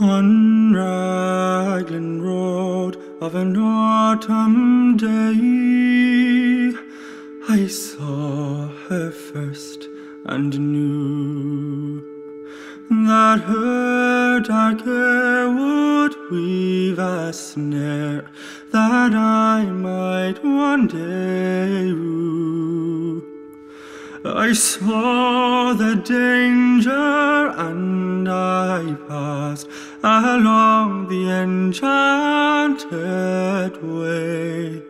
On Raglan Road of an autumn day, I saw her first and knew that her dark hair would weave a snare that I might one day rue. I saw the danger and I passed along the enchanted way.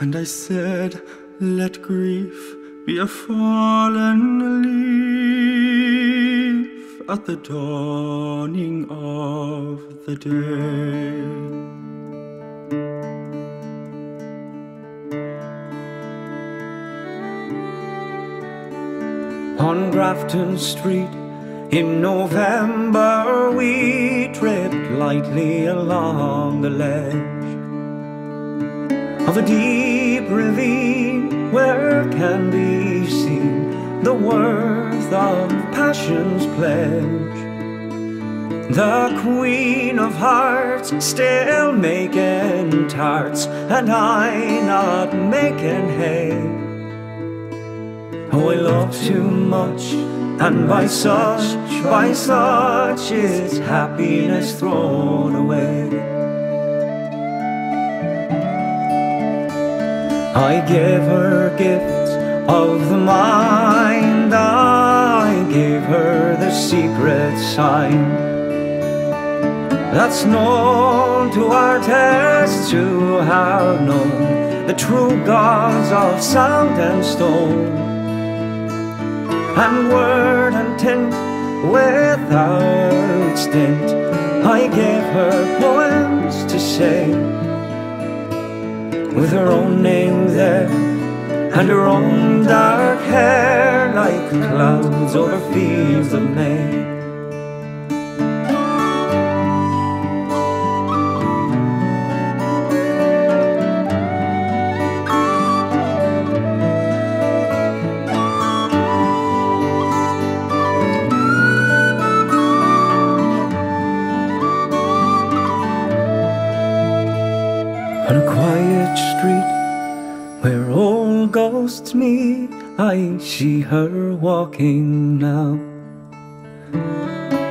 And I said, let grief be a fallen leaf at the dawning of the day. On Grafton Street in November we tripped lightly along the ledge of a deep ravine where can be seen the worth of passion's pledge. The Queen of Hearts still making tarts and I not making hay. Oh, I love too much, and by such, by such is happiness thrown away. I gave her gifts of the mind, I gave her the secret sign that's known to artists who have known the true gods of sound and stone and word and tint without stint. I gave her poems to say with her own name there and her own dark hair like clouds over fields of May. On a quiet street where old ghosts meet, I see her walking now.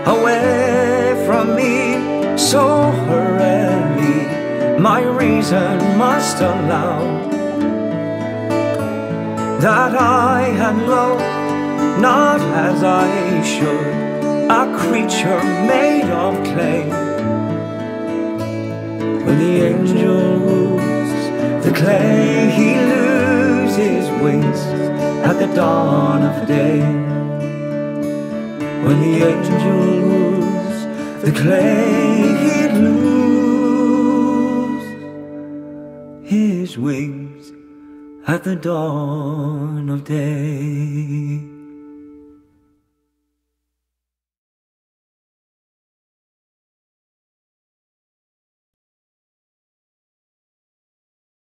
Away from me so hurriedly, my reason must allow that I had loved not as I should, a creature made of clay. Wings at the dawn of day. When the angel woos the clay, he loses his wings at the dawn of day.